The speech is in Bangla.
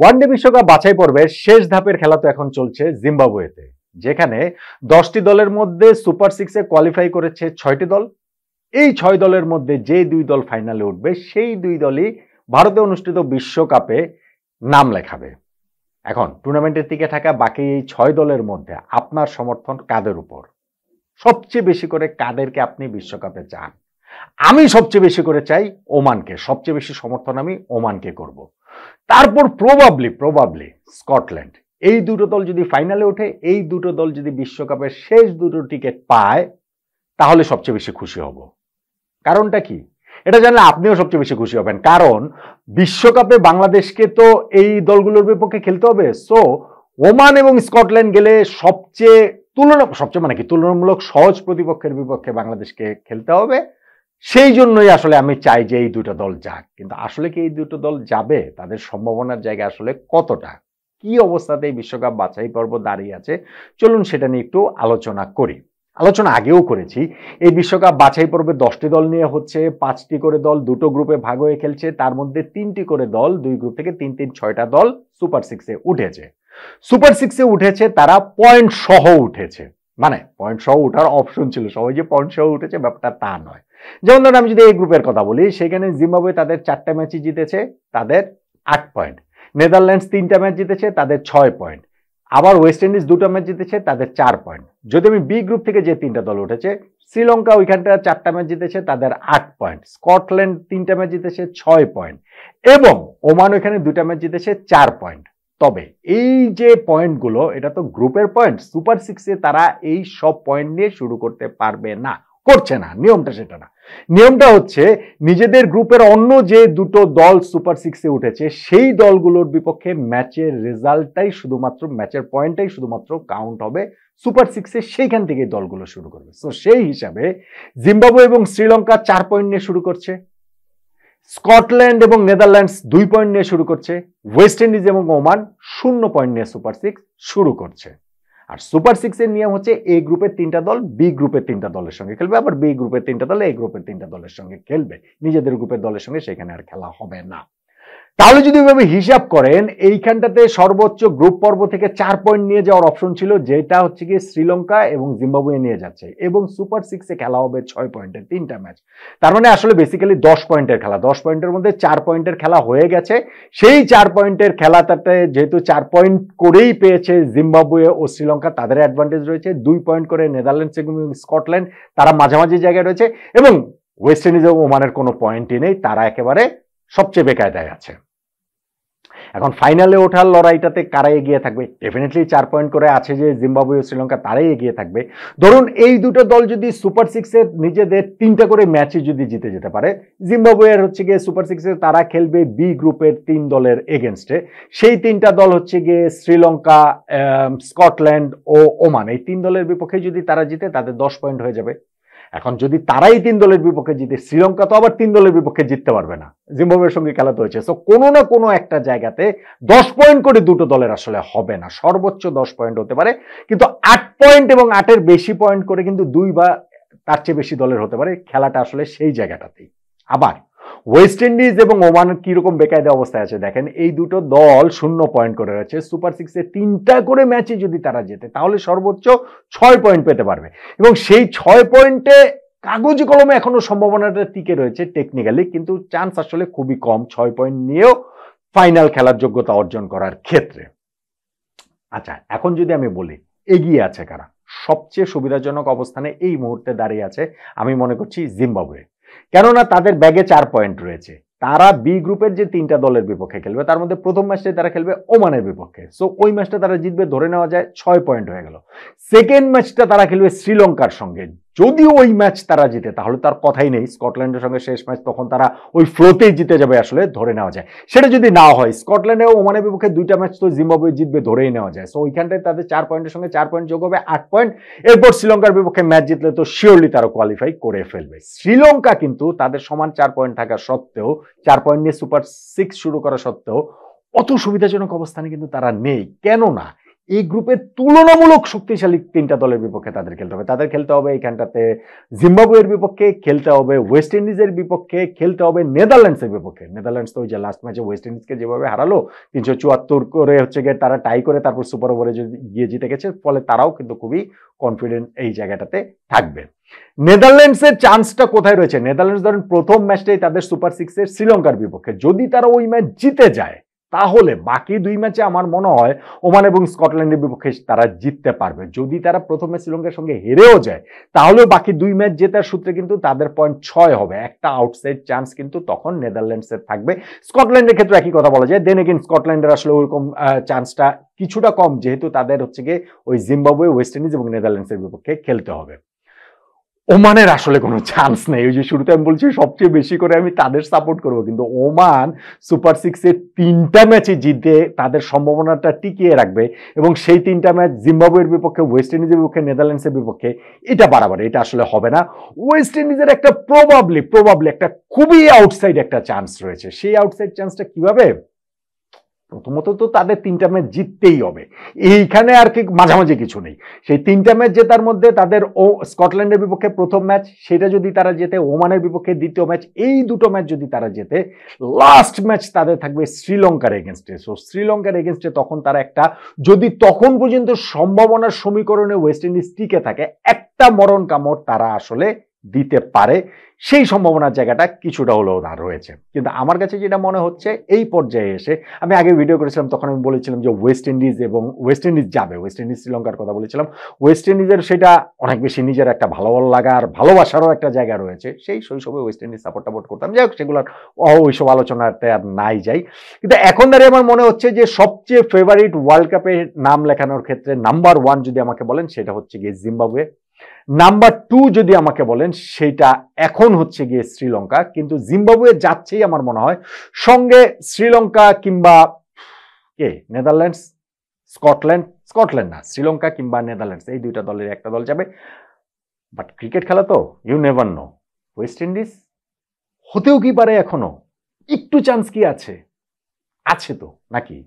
ওয়ানডে বিশ্বকাপ বাছাই পর্বের শেষ ধাপের খেলা তো এখন চলছে জিম্বাবুয়েতে, যেখানে দশটি দলের মধ্যে সুপার সিক্সে কোয়ালিফাই করেছে ছয়টি দল। এই ছয় দলের মধ্যে যে দুই দল ফাইনালে উঠবে, সেই দুই দলই ভারতে অনুষ্ঠিত বিশ্বকাপে নাম লেখাবে। এখন টুর্নামেন্টের টিকে থাকা বাকি এই ছয় দলের মধ্যে আপনার সমর্থন কাদের উপর? সবচেয়ে বেশি করে কাদেরকে আপনি বিশ্বকাপে চান? আমি সবচেয়ে বেশি করে চাই ওমানকে, সবচেয়ে বেশি সমর্থন আমি ওমানকে করব। তারপর প্রবাবলি প্রবাবলি স্কটল্যান্ড। এই দুটো দল যদি ফাইনালে ওঠে, এই দুটো দল যদি বিশ্বকাপের শেষ দুটো টিকিট পায়, তাহলে সবচেয়ে বেশি খুশি হব। কারণটা কি? এটা জানলে আপনিও সবচেয়ে বেশি খুশি হবেন। কারণ বিশ্বকাপে বাংলাদেশকে তো এই দলগুলোর বিপক্ষে খেলতে হবে। সো ওমান এবং স্কটল্যান্ড গেলে সবচেয়ে তুলনা, সবচেয়ে মানে কি? তুলনামূলক সহজ প্রতিপক্ষের বিপক্ষে বাংলাদেশকে খেলতে হবে। সেই জন্যই আসলে আমি চাই যে এই দুটো দল যাক। কিন্তু আসলে কি এই দুটো দল যাবে? তাদের সম্ভাবনার জায়গা আসলে কতটা? কি অবস্থাতে এই বিশ্বকাপ বাছাই পর্ব দাঁড়িয়ে আছে? চলুন সেটা নিয়ে একটু আলোচনা করি। আলোচনা আগেও করেছি। এই বিশ্বকাপ বাছাই পর্বে দশটি দল নিয়ে হচ্ছে, পাঁচটি করে দল দুটো গ্রুপে ভাগ হয়ে খেলছে। তার মধ্যে তিনটি করে দল, দুই গ্রুপ থেকে তিন তিন ছয়টা দল সুপার সিক্সে উঠেছে। সুপার সিক্সে উঠেছে, তারা পয়েন্ট সহ উঠেছে। মানে পয়েন্ট সহ উঠার অপশন ছিল সবাই যে পয়েন্ট সহ উঠেছে, ব্যাপারটা তা নয়। যেমন ধরুন আমি যদি এই গ্রুপের কথা বলি, সেখানে জিম্বাবুয়ে তাদের চারটা ম্যাচই জিতেছে, তাদের আট পয়েন্ট নেদারল্যান্ডস তিনটা ম্যাচ জিতেছে, তাদের ছয় পয়েন্ট আবার ওয়েস্ট ইন্ডিজ দুটো ম্যাচ জিতেছে, তাদের চার পয়েন্ট যদি আমি বি গ্রুপ থেকে যে তিনটা দল উঠেছে, শ্রীলঙ্কা ওইখানটা চারটা ম্যাচ জিতেছে, তাদের আট পয়েন্ট স্কটল্যান্ড তিনটা ম্যাচ জিতেছে, ছয় পয়েন্ট এবং ওমান ওইখানে দুটা ম্যাচ জিতেছে, চার পয়েন্ট তবে এই যে পয়েন্টগুলো এটা তো গ্রুপের পয়েন্ট সুপার সিক্সে তারা এই সব পয়েন্ট নিয়ে শুরু করতে পারবে না। করছে না, নিয়মটা সেটা না। নিয়মটা হচ্ছে নিজেদের গ্রুপের অন্য যে দুটো দল সুপার সিক্সে উঠেছে, সেই দলগুলোর বিপক্ষে ম্যাচের রেজাল্টটাই শুধুমাত্র, ম্যাচের পয়েন্টটাই শুধুমাত্র কাউন্ট হবে সুপার সিক্সে সেইখান থেকেই দলগুলো শুরু করবে। তো সেই হিসাবে জিম্বাবু এবং শ্রীলঙ্কা চার পয়েন্ট নিয়ে শুরু করছে। স্কটল্যান্ড এবং নেদারল্যান্ডস দুই পয়েন্ট নিয়ে শুরু করছে। ওয়েস্ট ইন্ডিজ এবং ওমান শূন্য পয়েন্ট নিয়ে সুপার সিক্স শুরু করছে। আর সুপার সিক্সের নিয়ম হচ্ছে এ গ্রুপের তিনটা দল বি গ্রুপের তিনটা দলের সঙ্গে খেলবে, আবার বি গ্রুপের তিনটা দল এ গ্রুপের তিনটা দলের সঙ্গে খেলবে। নিজেদের গ্রুপের দলের সঙ্গে সেখানে আর খেলা হবে না। তাহলে যদি ওইভাবে হিসাব করেন, এইখানটাতে সর্বোচ্চ গ্রুপ পর্ব থেকে চার পয়েন্ট নিয়ে যাওয়ার অপশন ছিল, যেটা হচ্ছে গিয়ে শ্রীলঙ্কা এবং জিম্বাবুয়ে নিয়ে যাচ্ছে। এবং সুপার সিক্সে খেলা হবে ছয় পয়েন্টের তিনটা ম্যাচ তার মানে আসলে বেসিক্যালি দশ পয়েন্টের খেলা। দশ পয়েন্টের মধ্যে চার পয়েন্টের খেলা হয়ে গেছে। সেই চার পয়েন্টের খেলাটাতে যেহেতু চার পয়েন্ট করেই পেয়েছে জিম্বাবুয়ে ও শ্রীলঙ্কা, তাদের অ্যাডভান্টেজ রয়েছে। দুই পয়েন্ট করে নেদারল্যান্ডস এবং স্কটল্যান্ড, তারা মাঝামাঝি জায়গায় রয়েছে। এবং ওয়েস্ট ইন্ডিজ এবং ওমানের কোনো পয়েন্টই নেই। তারা একেবারে সবচেয়ে বেকায়দায় আছে। এখন ফাইনালে ওঠার লড়াইটাতে কারা এগিয়ে থাকবে? ডেফিনেটলি চার পয়েন্ট করে আছে যে জিম্বাবুয়ে ও শ্রীলঙ্কা তারাই এগিয়ে থাকবে। ধরুন এই দুটো দল যদি সুপার সিক্সের নিজেদের তিনটা করে ম্যাচে যদি জিতে যেতে পারে জিম্বাবুয়ের হচ্ছে গিয়ে সুপার সিক্সে তারা খেলবে বি গ্রুপের তিন দলের এগেনস্টে সেই তিনটা দল হচ্ছে গিয়ে শ্রীলঙ্কা স্কটল্যান্ড ও ওমান এই তিন দলের বিপক্ষে যদি তারা জিতে, তাদের দশ পয়েন্ট হয়ে যাবে। এখন যদি তারাই তিন দলের বিপক্ষে জিতে, শ্রীলঙ্কা তো আবার তিন দলের বিপক্ষে জিততে পারবে না। জিম্বাবুয়ের সঙ্গে খেলা তো হয়েছে। সো কোনো না কোনো একটা জায়গাতে দশ পয়েন্ট করে দুটো দলের আসলে হবে না। সর্বোচ্চ দশ পয়েন্ট হতে পারে, কিন্তু আট পয়েন্ট এবং আটের বেশি পয়েন্ট করে কিন্তু দুই বা তার চেয়ে বেশি দলের হতে পারে। খেলাটা আসলে সেই জায়গাটাতেই। আবার ওয়েস্ট ইন্ডিজ এবং ওমান কীরকম বেকায়দা অবস্থায় আছে? দেখেন, এই দুটো দল শূন্য পয়েন্ট করে রয়েছে। সুপার সিক্সে তিনটা করে ম্যাচে যদি তারা জেতে, তাহলে সর্বোচ্চ ছয় পয়েন্ট পেতে পারবে। এবং সেই ছয় পয়েন্টে কাগজ কলমে এখনও সম্ভাবনাটা টিকে রয়েছে টেকনিক্যালি কিন্তু চান্স আসলে খুবই কম, ছয় পয়েন্ট নিয়েও ফাইনাল খেলার যোগ্যতা অর্জন করার ক্ষেত্রে। আচ্ছা এখন যদি আমি বলি, এগিয়ে আছে কারা? সবচেয়ে সুবিধাজনক অবস্থানে এই মুহূর্তে দাঁড়িয়ে আছে, আমি মনে করছি, জিম্বাবুয়ে। কেননা তাদের ব্যাগে চার পয়েন্ট রয়েছে। তারা বি গ্রুপের যে তিনটা দলের বিপক্ষে খেলবে, তার মধ্যে প্রথম ম্যাচটাই তারা খেলবে ওমানের বিপক্ষে। সো ওই ম্যাচটা তারা জিতবে, ধরে নেওয়া যায় ছয় পয়েন্ট হয়ে গেল। সেকেন্ড ম্যাচটা তারা খেলবে শ্রীলঙ্কার সঙ্গে। যদি ওই ম্যাচ তারা জিতে, তাহলে তার কথাই নেই। স্কটল্যান্ডের সঙ্গে শেষ ম্যাচ তখন তারা ওই ফ্লোতেই জিতে যাবে আসলে, ধরে নেওয়া যায়। সেটা যদি না হয় স্কটল্যান্ডে ওমানের বিপক্ষে দুইটা ম্যাচ তো জিম্বাবুয়ে জিতবে, ধরেই নেওয়া যায়। সো ওইখানটায় তাদের চার পয়েন্টের সঙ্গে চার পয়েন্ট যোগ হবে, আট পয়েন্ট এরপর শ্রীলঙ্কার বিপক্ষে ম্যাচ জিতলে তো শিওরলি তারা কোয়ালিফাই করে ফেলবে। শ্রীলঙ্কা কিন্তু তাদের সমান চার পয়েন্ট থাকা সত্ত্বেও, চার পয়েন্ট নিয়ে সুপার সিক্স শুরু করা সত্ত্বেও, অত সুবিধাজনক অবস্থানে কিন্তু তারা নেই। কেননা এই গ্রুপের তুলনামূলক শক্তিশালী তিনটা দলের বিপক্ষে তাদের খেলতে হবে। তাদের খেলতে হবে এইখানটাতে জিম্বাবুয়ের বিপক্ষে, খেলতে হবে ওয়েস্ট ইন্ডিজের বিপক্ষে, খেলতে হবে নেদারল্যান্ডসের বিপক্ষে। নেদারল্যান্ডস তো ওই যে লাস্ট ম্যাচে ওয়েস্ট ইন্ডিজকে যেভাবে হারালো, তিনশো চুয়াত্তর করে হচ্ছে গিয়ে তারা টাই করে তারপর সুপার ওভারে গিয়ে জিতে গেছে, ফলে তারাও কিন্তু খুবই কনফিডেন্ট এই জায়গাটাতে থাকবে। নেদারল্যান্ডসের চান্সটা কোথায় রয়েছে? নেদারল্যান্ডস ধরেন প্রথম ম্যাচটাই তাদের সুপার সিক্সের শ্রীলঙ্কার বিপক্ষে। যদি তারা ওই ম্যাচ জিতে যায় তাহলে বাকি দুই ম্যাচে আমার মনে হয় ওমান এবং স্কটল্যান্ডের বিপক্ষে তারা জিততে পারবে। যদি তারা প্রথমে শ্রীলঙ্কার সঙ্গে হেরেও যায়, তাহলেও বাকি দুই ম্যাচ জেতার সূত্রে কিন্তু তাদের পয়েন্ট ছয় হবে। একটা আউটসাইড চান্স কিন্তু তখন নেদারল্যান্ডসের থাকবে। স্কটল্যান্ডের ক্ষেত্রে একই কথা বলা যায়। দেন এগেন স্কটল্যান্ডের আসলে ওইরকম চান্সটা কিছুটা কম, যেহেতু তাদের হচ্ছে গিয়ে ওই জিম্বাবুয়ে, ওয়েস্ট ইন্ডিজ এবং নেদারল্যান্ডসের বিপক্ষে খেলতে হবে। ওমানের আসলে কোনো চান্স নেই। ওই যে শুরুতে আমি বলছি, সবচেয়ে বেশি করে আমি তাদের সাপোর্ট করব। কিন্তু ওমান সুপার সিক্সের তিনটা ম্যাচে জিতে তাদের সম্ভাবনাটা টিকিয়ে রাখবে এবং সেই তিনটা ম্যাচ জিম্বাবুয়ের বিপক্ষে ওয়েস্ট ইন্ডিজের বিপক্ষে নেদারল্যান্ডসের বিপক্ষে, এটা বাড়াবাড়ি, এটা আসলে হবে না। ওয়েস্ট ইন্ডিজের একটা প্রবাবলি প্রবাবলি একটা খুবই আউটসাইড একটা চান্স রয়েছে। সেই আউটসাইড চান্সটা কীভাবে? প্রথমত তো তাদের তিনটা ম্যাচ জিততেই হবে। এইখানে আর কি মাঝামাঝি কিছু নেই। সেই তিনটা ম্যাচ জেতার মধ্যে তাদের ও স্কটল্যান্ডের বিপক্ষে প্রথম ম্যাচ, সেটা যদি তারা জেতে, ওমানের বিপক্ষে দ্বিতীয় ম্যাচ, এই দুটো ম্যাচ যদি তারা জেতে লাস্ট ম্যাচ তাদের থাকবে শ্রীলঙ্কার এগেনস্টে সো শ্রীলঙ্কার এগেনস্টে তখন তারা একটা, যদি তখন পর্যন্ত সম্ভাবনার সমীকরণে ওয়েস্ট ইন্ডিজ টিকে থাকে, একটা মরণ কামড় তারা আসলে দিতে পারে, সেই সম্ভাবনার জায়গাটা কিছুটা হলেও তার রয়েছে। কিন্তু আমার কাছে যেটা মনে হচ্ছে, এই পর্যায়ে এসে আমি আগে ভিডিও করেছিলাম, তখন আমি বলেছিলাম যে ওয়েস্ট ইন্ডিজ এবং ওয়েস্ট ইন্ডিজ যাবে ওয়েস্ট ইন্ডিজ শ্রীলঙ্কার কথা বলেছিলাম। ওয়েস্ট ইন্ডিজের সেটা অনেক বেশি নিজের একটা ভালো লাগার, ভালোবাসারও একটা জায়গা রয়েছে। সেই শৈশবে ওয়েস্ট ইন্ডিজ সাপোর্ট টাপোর্ট করতাম। যাই হোক, সেগুলোর ওইসব আলোচনাতে আর নাই যাই। কিন্তু এখন দাঁড়িয়ে আমার মনে হচ্ছে যে সবচেয়ে ফেভারিট ওয়ার্ল্ড কাপে নাম লেখানোর ক্ষেত্রে নাম্বার ওয়ান যদি আমাকে বলেন, সেটা হচ্ছে গিয়ে জিম্বাবুয়ে নাম্বার টু যদি আমাকে বলেন, সেটা এখন হচ্ছে গিয়ে শ্রীলঙ্কা, কিন্তু জিম্বাবুয়ে যাচ্ছেই আমার মনে হয়। সঙ্গে শ্রীলঙ্কা কিংবা কে? নেদারল্যান্ডস? স্কটল্যান্ড? স্কটল্যান্ড না, শ্রীলঙ্কা কিংবা নেদারল্যান্ডস, এই দুইটা দলের একটা দল যাবে। বাট ক্রিকেট খেলা তো you never know West Indies হতেও কি পারে এখনও? একটু চান্স কি আছে? আছে তো, নাকি?